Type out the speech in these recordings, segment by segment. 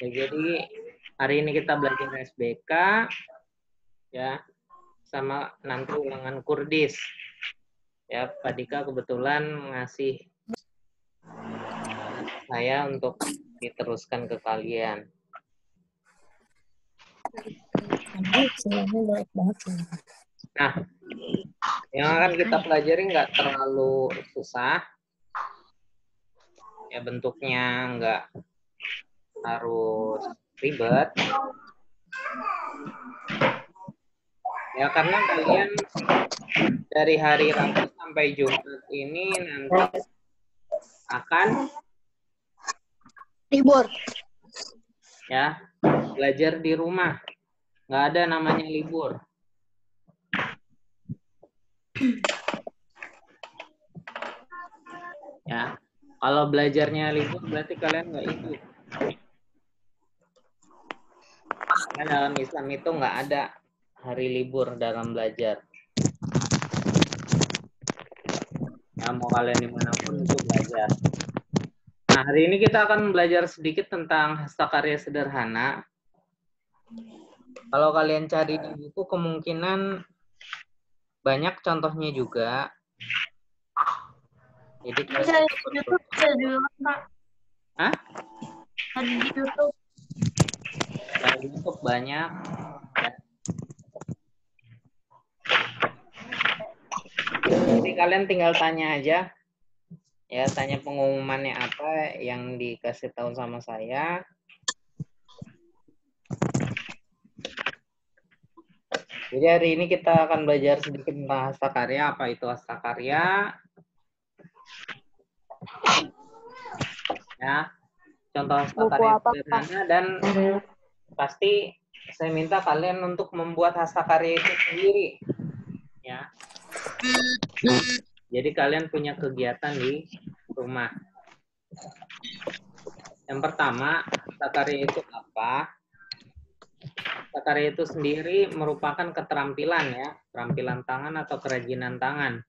Ya, jadi hari ini kita belajar SBK ya sama nanti ulangan Kurdis. Ya, Pak Dika kebetulan ngasih saya untuk diteruskan ke kalian. Nah, yang akan kita pelajari nggak terlalu susah. Ya bentuknya nggak harus ribet. Ya karena kalian dari hari Rabu sampai Jumat ini nanti akan libur. Ya belajar di rumah. Nggak ada namanya libur. Ya kalau belajarnya libur berarti kalian nggak ikut karena dalam Islam itu nggak ada hari libur dalam belajar ya mau kalian di mana pun itu belajar Nah, hari ini kita akan belajar sedikit tentang hastakarya sederhana. Kalau kalian cari di buku, kemungkinan banyak contohnya juga. Jadi bisa di YouTube bisa di Pak Hah? Ada di YouTube YouTube banyak. Ya. Jadi kalian tinggal tanya aja. Ya tanya pengumumannya apa yang dikasih tahu sama saya. Jadi hari ini kita akan belajar sedikit tentang hastakarya apa itu hastakarya ya contoh hastakarya sederhana dan pasti saya minta kalian untuk membuat hastakarya itu sendiri ya jadi kalian punya kegiatan di rumah. Yang pertama, takarya itu apa? Takarya itu sendiri merupakan keterampilan ya, keterampilan tangan atau kerajinan tangan.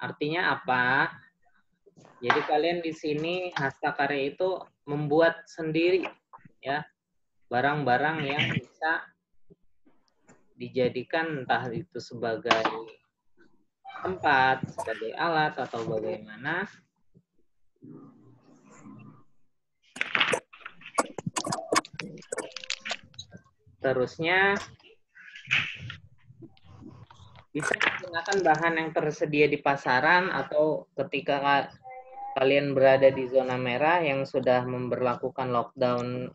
Artinya apa? Jadi kalian di sini hastakarya itu membuat sendiri ya barang-barang yang bisa dijadikan entah itu sebagai tempat sebagai alat atau bagaimana. Terusnya bisa menggunakan bahan yang tersedia di pasaran atau ketika kalian berada di zona merah yang sudah memperlakukan lockdown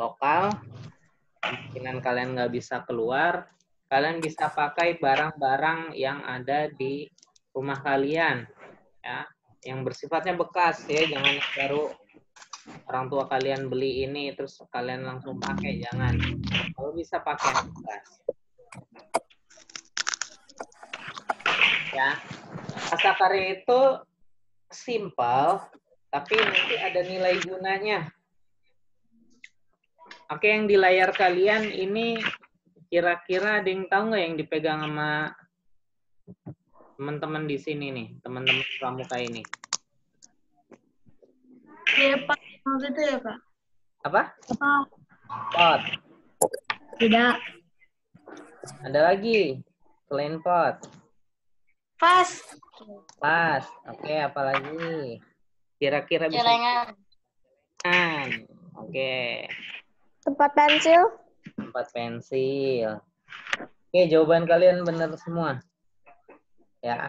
lokal kemungkinan kalian nggak bisa keluar kalian bisa pakai barang-barang yang ada di rumah kalian ya. Yang bersifatnya bekas ya. Jangan baru orang tua kalian beli ini terus kalian langsung pakai jangan. Kalau bisa pakai bekas. Ya. Karya itu simpel tapi nanti ada nilai gunanya oke yang di layar kalian ini kira-kira ada yang tahu nggak yang dipegang sama teman-teman di sini nih, teman-teman pramuka ini? Iya Pak, gitu ya Pak? Apa? Apa? Pot. Tidak. Ada lagi selain pot. Pas. Pas. Oke, apa lagi? Kira-kira bisa. Celengan. Oke. Tempat pensil. Tempat pensil. Oke, jawaban kalian benar semua. Ya.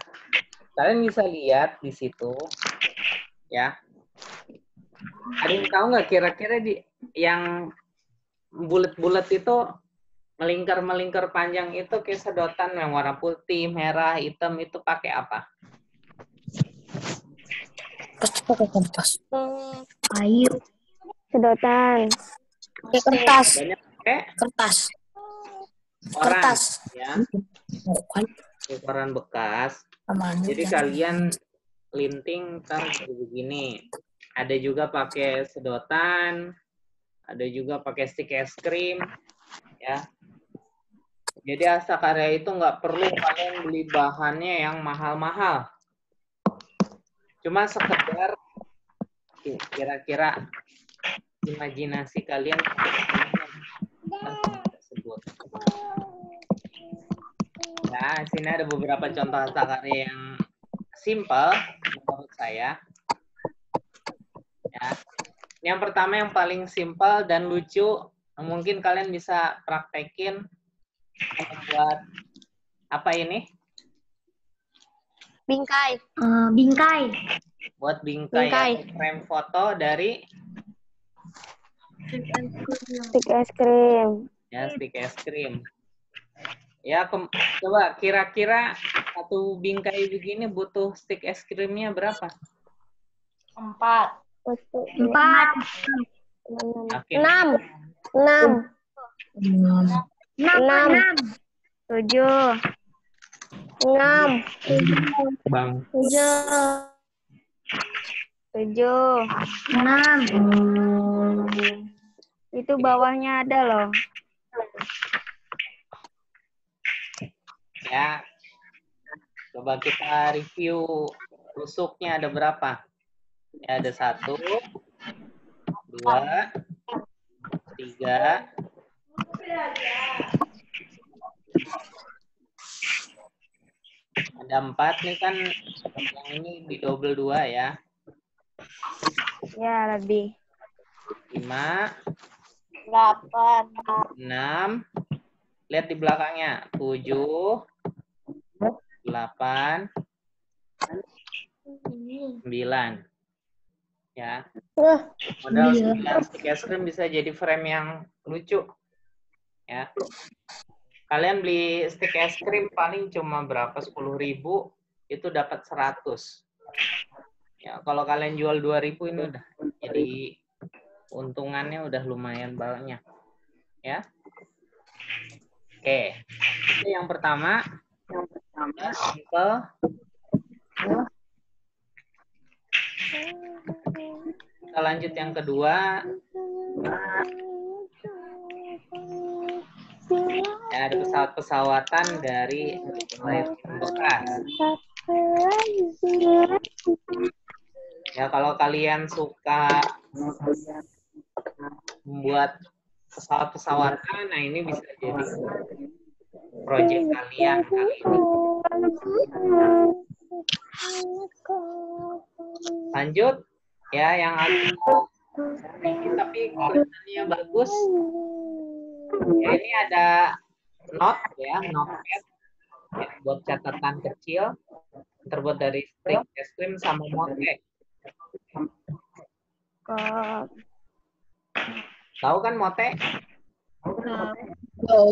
Kalian bisa lihat di situ. Ya. Ada yang tahu nggak kira-kira di yang bulat-bulat itu melingkar-melingkar panjang itu kayak sedotan yang warna putih, merah, hitam itu pakai apa? Pasti pakai kertas. Kayu. Sedotan. Pakai kertas. Banyak pakai Kertas. koran, Kertas. ya. Bukan. Koran bekas. Aman. Jadi kalian linting ntar jadi begini. Ada juga pakai sedotan, ada juga pakai stick es krim, ya. Jadi asa karya itu nggak perlu kalian beli bahannya yang mahal-mahal. Cuma sekedar kira-kira imajinasi kalian tersebut. Nah, sini ada beberapa contoh karya yang simple menurut saya. Ya. Yang pertama yang paling simple dan lucu, mungkin kalian bisa praktekin buat apa ini? Bingkai. Eh, bingkai. Buat bingkai, Bingkai. atau frame foto dari Stick es krim. ya stick es krim. Ya, coba kira-kira satu bingkai begini butuh stick es krimnya berapa? Empat. Empat. Enam. Enam. Enam. Enam. Tujuh. Enam. Bang. Tujuh. Tujuh. Enam. Itu bawahnya ada loh. Ya. Coba kita review rusuknya ada berapa? Ya, ada satu, dua, tiga, ada empat nih kan yang ini di double dua ya. Ya, lebih. Lima, Delapan. enam, lihat di belakangnya. Tujuh, delapan, sembilan. Ya. Modal Sembilan. 9 stick es krim bisa jadi frame yang lucu. Ya. Kalian beli stick es krim paling cuma berapa? 10.000 itu dapat 100. Ya, kalau kalian jual 2.000 ini udah jadi untungannya udah lumayan banyak. Ya. Oke. Itu yang pertama. Yang pertama simple. Kita lanjut yang kedua. Ya, ada pesawat-pesawatan dari bekas. Ya, kalau kalian suka membuat pesawat-pesawatan, nah ini bisa jadi proyek kalian kali ini. Lanjut, ya yang aku tapi kelihatannya bagus. Ya, ini ada note ya, notepad ya, buat catatan kecil terbuat dari stick es krim sama mote. Tahu kan mote? Tahu.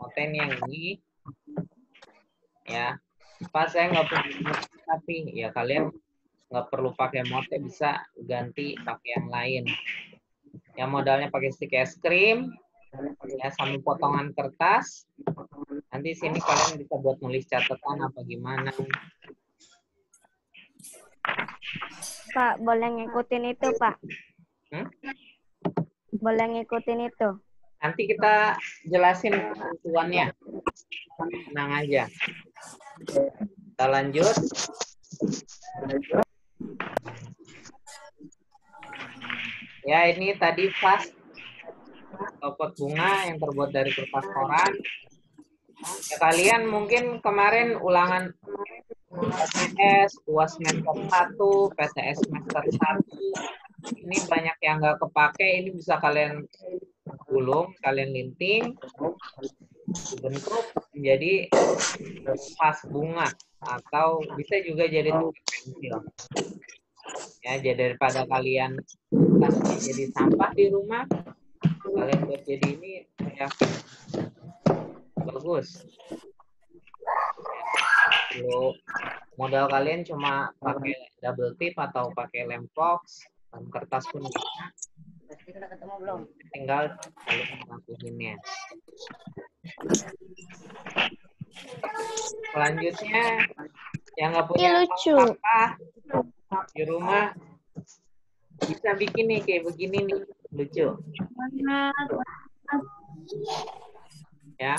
Mote ini yang ini. Ya, pas saya nggak mote, tapi ya kalian nggak perlu pakai mote bisa ganti pakai yang lain. Yang modalnya pakai stick es krim, ya sama potongan kertas. Nanti sini kalian bisa buat nulis catatan apa gimana. Pak, boleh ngikutin itu, Pak? Hmm? Boleh ngikutin itu. Nanti kita jelasin ketentuannya. Tenang aja. Kita lanjut. Ya, ini tadi vas pot bunga yang terbuat dari kertas koran. Ya, kalian mungkin kemarin ulangan PTS, UAS semester 1, PTS semester 1. Ini banyak yang nggak kepake, ini bisa kalian gulung, kalian linting, dibentuk menjadi vas bunga atau bisa juga jadi tulis pensil. Ya, jadi daripada kalian kasih jadi sampah di rumah, kalian buat jadi ini ya bagus. Kalau modal kalian cuma pakai double tip atau pakai lem fox, lem kertas pun bisa. Tinggal kalian lakuinnya. Selanjutnya yang nggak punya Ini lucu. apa di rumah bisa bikin nih kayak begini nih lucu. Ya,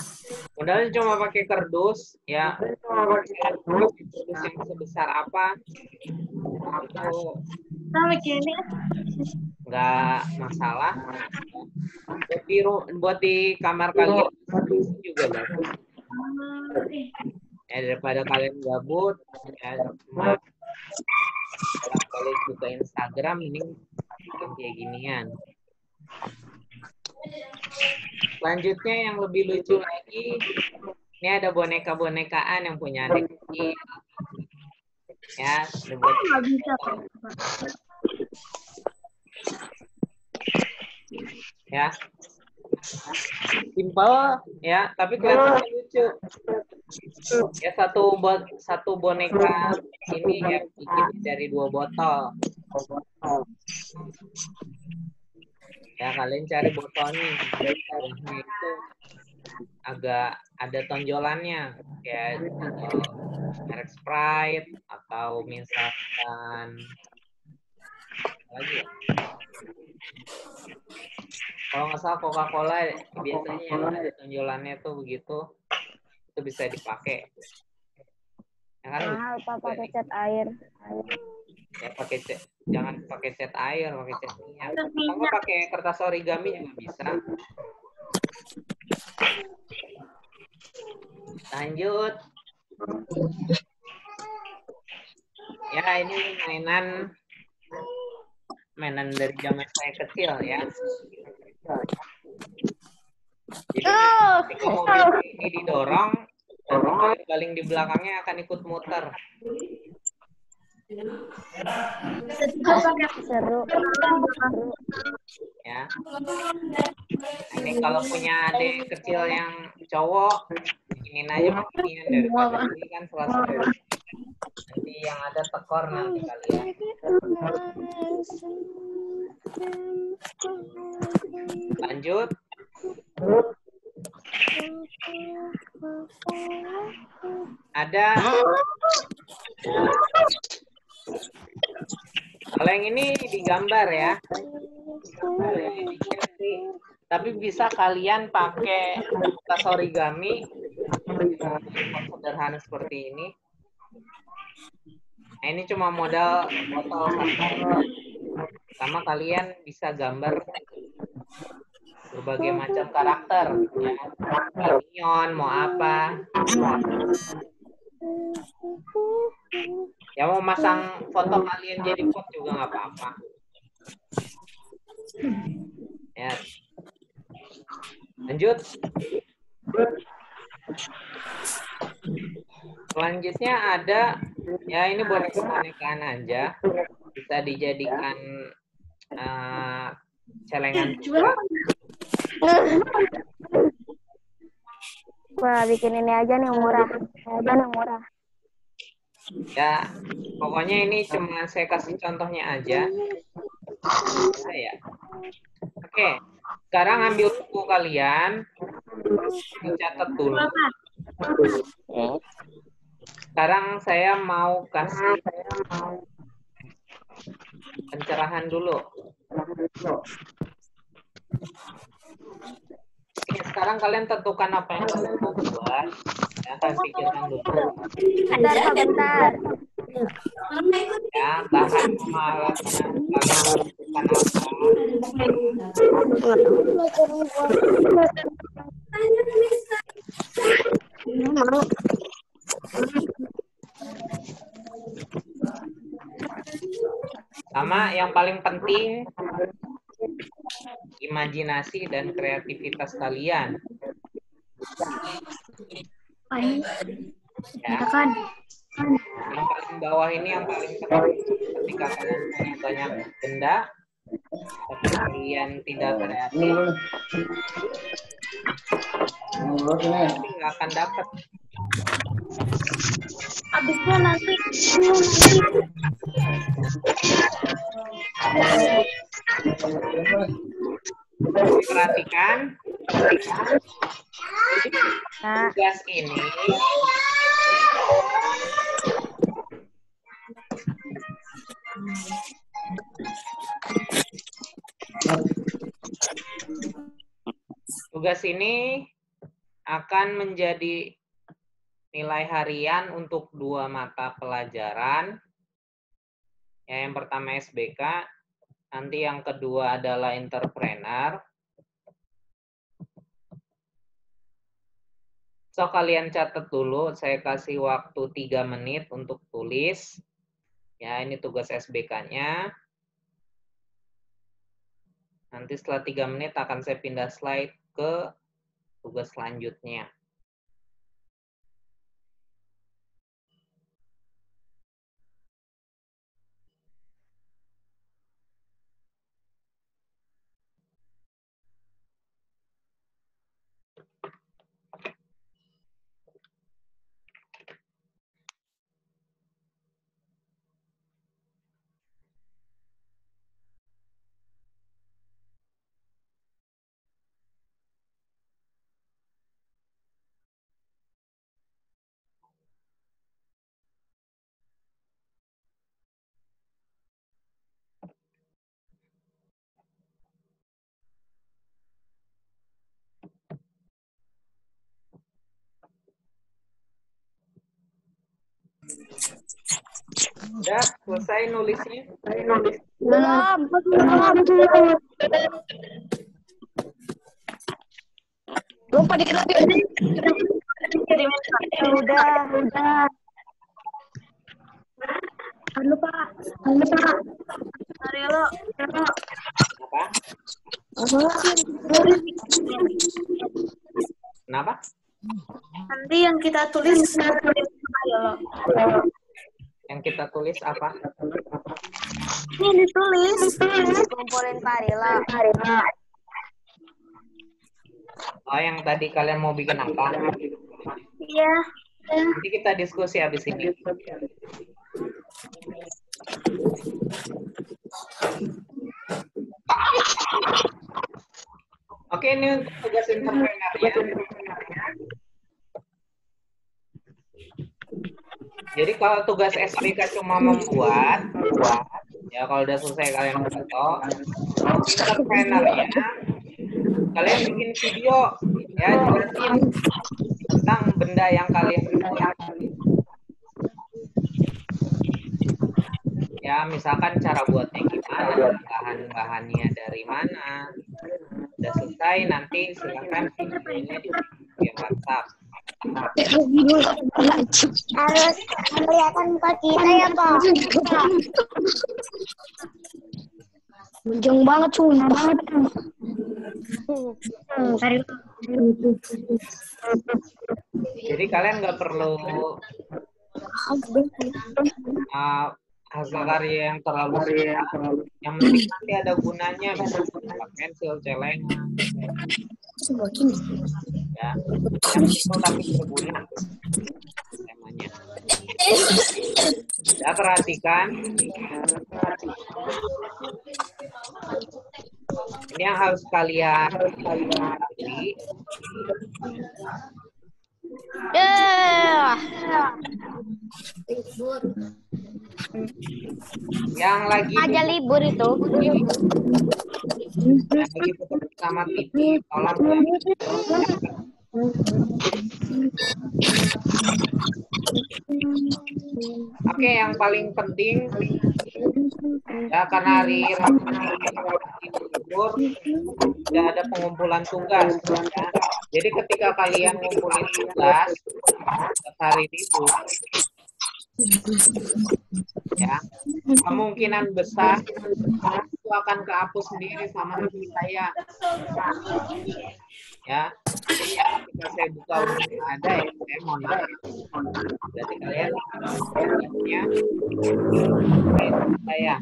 modalnya cuma pakai kardus, ya. Kardus yang sebesar apa? Itu nggak masalah. Buat di, buat di kamar kalian juga bagus. Ya, daripada kalian gabut, ya, cuma balik buka Instagram ini bikin kayak ginian. Selanjutnya yang lebih lucu lagi, ini ada boneka-bonekaan yang punya adik kecil. Ya, dibuat ya. Simple ya, tapi kelihatannya lucu. Ya satu buat satu boneka ini ya bikin dari dua botol. Ya kalian cari botolnya, botolnya itu agak ada tonjolannya kayak merek Sprite atau misalkan lagi ya? Kalau nggak salah Coca-Cola biasanya yang ada tonjolannya tuh begitu itu bisa dipakai. Kan Mahal pak pakai cat air. ya pakai cat jangan pakai cat air pakai cat minyak. Kalau nggak pakai kertas origami juga bisa. Lanjut. Ya ini mainan mainan dari zaman saya kecil ya. Jadi mobil ini didorong baling di belakangnya akan ikut muter Seru. ya. Ini kalau punya adik kecil yang cowok, ingin aja beginian daripada ini kan selesai. Nanti yang ada tekor nanti kalian. Lanjut. Ada kalau yang ini digambar ya. Sih. Tapi bisa kalian pakai kertas origami sederhana seperti ini. Nah, ini cuma modal botol. Sama kalian bisa gambar berbagai macam karakter. Ya. Minion, mau apa. Ya mau masang foto kalian jadi pot juga nggak apa-apa. Ya. Lanjut. Selanjutnya ada ya ini boneka-bonekaan aja bisa dijadikan eh, celengan. Wah bikin ini aja nih murah. Aja nih murah. Ya, pokoknya ini cuma saya kasih contohnya aja. Ya. Oke, sekarang ambil buku kalian, dicatat dulu. Sekarang saya mau kasih pencerahan dulu. Sekarang kalian tentukan apa yang kalian mau buat. Ya, kalian pikirkan dulu. Bentar bentar. Ya, bahan kalian tentukan apa. Sama yang paling penting imajinasi dan kreativitas kalian. Ya. Yang paling bawah ini yang paling penting ketika kalian punya banyak benda, tapi kalian tidak kreatif, pasti nggak akan dapat. Abisnya nanti Perhatikan, tugas ini tugas ini akan menjadi nilai harian untuk dua mata pelajaran. Ya, yang pertama SBK, nanti yang kedua adalah entrepreneur. So, kalian catat dulu, saya kasih waktu 3 menit untuk tulis. Ya, ini tugas SBK-nya. Nanti setelah 3 menit akan saya pindah slide ke tugas selanjutnya. Udah selesai nulisnya? Belum. Belum. Lupa dikit lagi. Udah, udah. Halo Pak. Halo Pak. Mari lo. Apa? Kenapa? Nanti yang kita tulis Ayo lo. Kita tulis apa? Ini ditulis. Kumpulin Parila. Oh, yang tadi kalian mau bikin apa? Iya. Nanti kita diskusi habis ini. Oke, ini untuk tugas entrepreneur ya. Jadi kalau tugas SPK cuma membuat, ya kalau udah selesai kalian foto, ya, kalian bikin video ya jelasin tentang benda yang kalian buat. Ya, misalkan cara buatnya gimana, bahan-bahannya dari mana. Udah selesai, nanti silakan videonya di WhatsApp. Harus kelihatan muka kita ya Pak. Menjeng banget sumpah. Jadi kalian nggak perlu uh, hasil karya yang terlalu susah. Yang penting nanti ada gunanya, bisa pakai pensil, celengan, ya. Yang itu tapi berguna temanya. Ya perhatikan. Ini yang harus kalian beli. Ya. Yang lagi Aja libur itu. yang lagi foto sama TV, tolong ya. Oke, yang paling penting ya karena hari Rabu libur tidak ada pengumpulan tugas. Ya. Jadi ketika kalian ngumpulin tugas hari libur, ya kemungkinan besar itu akan kehapus sendiri sama hati saya. Ya, jadi ketika saya buka udah ada ya, saya mohon maaf. Berarti kalian ya saya.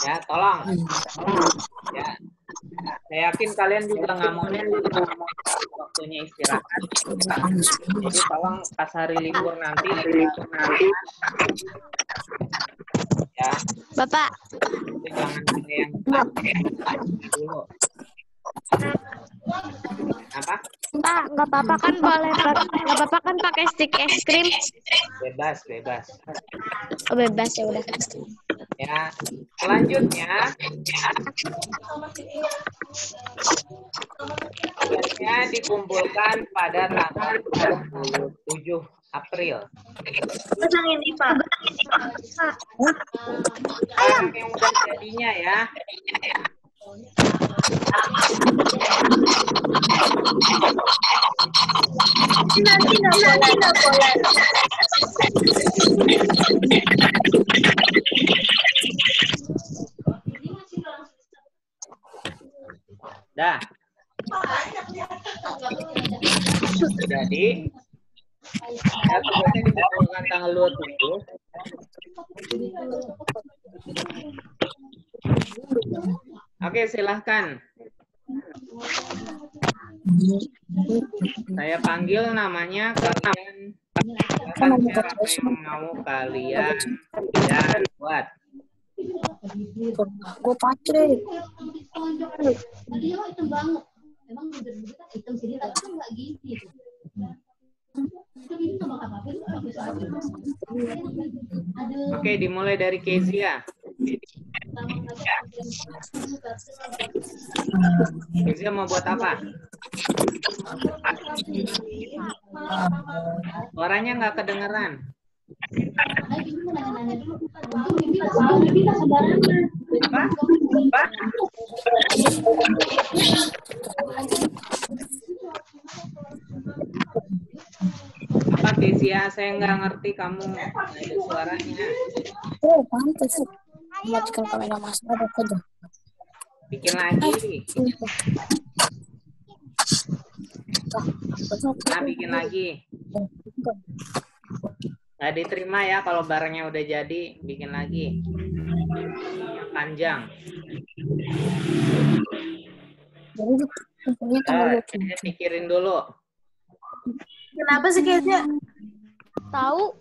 Ya, tolong. Ya, saya yakin kalian juga nggak mau waktunya istirahat. Jadi tolong pas hari libur nanti, libur nanti, ya, Bapak, jangan ada yang dulu. Apa? Pak, nggak apa-apa kan boleh nggak apa-apa kan pakai stick es krim? Bebas, bebas. Oh, bebas ya udah. Ya, selanjutnya tugasnya dikumpulkan pada tanggal 27 April. Ini, Pak. Sekarang yang udah jadinya ya. Nanti nggak boleh. nggak boleh. Dah. Jadi, ya tanggal 27. Oke, silahkan. Saya panggil namanya kalian yang mau kalian dan buat. Gue pacre. Dia mah hitam banget. Emang bibir-bibir kan hitam sini, tapi kan nggak apa-apa, itu Oke, dimulai dari Kezia. Kezia mau buat apa? Suaranya nggak kedengeran. Apa? Apa? Apa Kezia? Saya nggak ngerti kamu ada suaranya. Oh, pantas. Matikan kamera mas. Ada aja. Bikin lagi. Nah, bikin lagi. Nggak diterima ya kalau barangnya udah jadi, bikin lagi. Yang panjang. Jadi Eh, 27. saya pikirin dulu. Kenapa sih kayaknya? Tahu?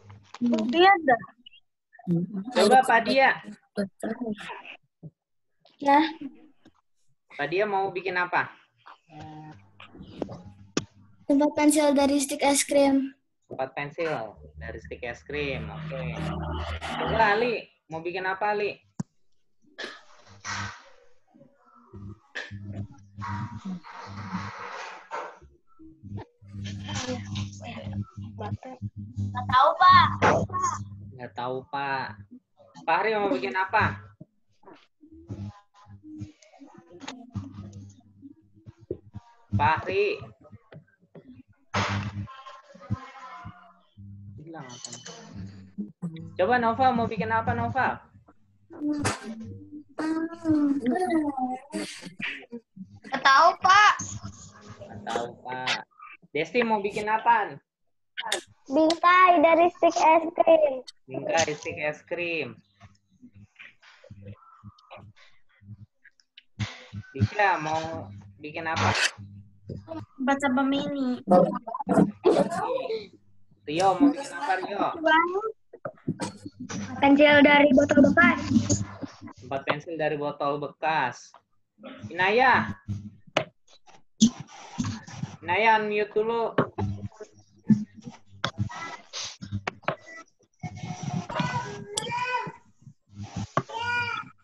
Dia ada. Coba Pak Dia. Ya. Pak Dia mau bikin apa? Tempat pensil dari stick es krim. Empat pensil dari stick es krim. Oke. Coba Ali, mau bikin apa Ali? Nggak tahu, Pak. Nggak tahu Pak. Pak Hari mau bikin apa? Pak Hari. Hilang apa? Coba Nova mau bikin apa Nova? Nggak tahu, Pak. Nggak tahu Pak. Desti mau bikin apa? Bingkai dari stick es krim. Bingkai stick es krim. Bisa mau bikin apa? Baca mini. Rio mau bikin apa Rio? Pensil dari botol bekas. Empat pensil dari botol bekas. Inaya. Inaya unmute dulu.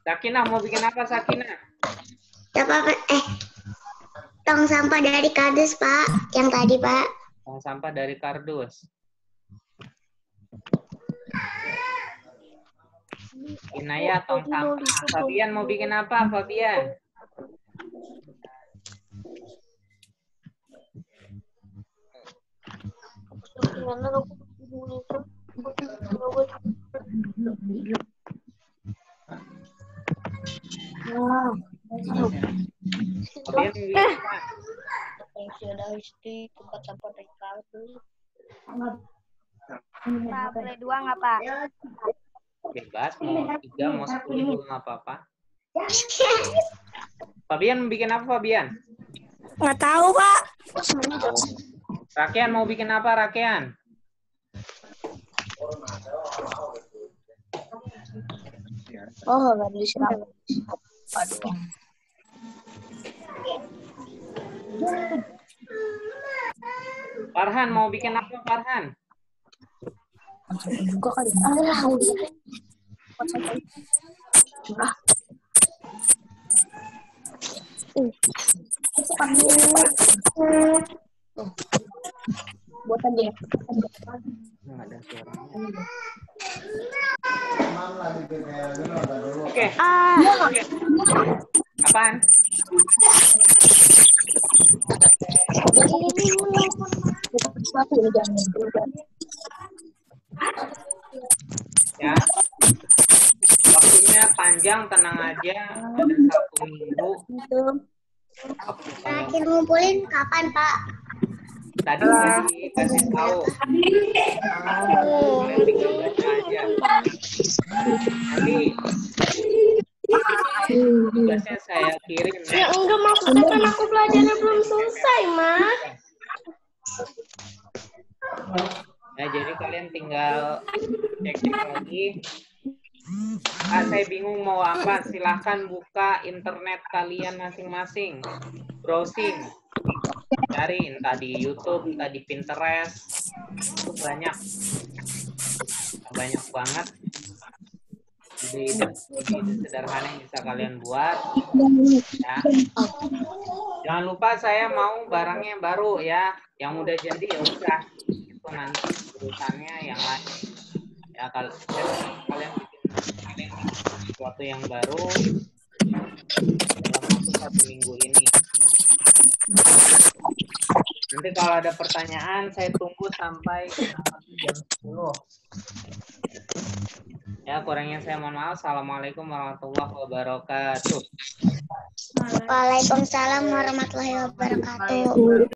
Sakina mau bikin apa Sakina? Apa? Eh, tong sampah dari kardus, Pak. Yang tadi, Pak. Tong sampah dari kardus. Inaya tong sampah. Fabian mau bikin apa Fabian? Pak, boleh dua nggak Pak? Bebas, mau tiga, mau sepuluh juga nggak apa-apa. Fabian mau bikin apa Fabian? Nggak tahu, Pak. Rakian mau bikin apa Rakian? Oh, nggak. Aduh. Farhan mau bikin apa Farhan? Juga kali. Alah, udah. Buatan dia. Nggak ada suaranya. Oke, Ah, apaan? Satu ini. Panjang, tenang aja. Ada satu minggu. Saya- Terakhir ngumpulin kapan Pak? Tadi saya dikasih tahu. Nanti aja. Tugasnya saya kirim ya. enggak maksudnya kan aku belajarnya belum selesai, Mas. Nah, jadi kalian tinggal cek-cek lagi. Ah, saya bingung mau apa. Silahkan buka internet kalian masing-masing. Browsing. Cari entah di YouTube, entah di Pinterest. Itu banyak. Banyak banget. Ide-ide ide sederhana yang bisa kalian buat. Ya. Jangan lupa saya mau barangnya baru ya. Yang udah jadi ya udah. Itu nanti urusannya yang lain. Ya kalau kalian sesuatu yang baru dalam waktu satu minggu ini. Nanti kalau ada pertanyaan saya tunggu sampai jam 10. Ya kurangnya saya mohon maaf. Assalamualaikum warahmatullahi wabarakatuh. Waalaikumsalam warahmatullahi wabarakatuh.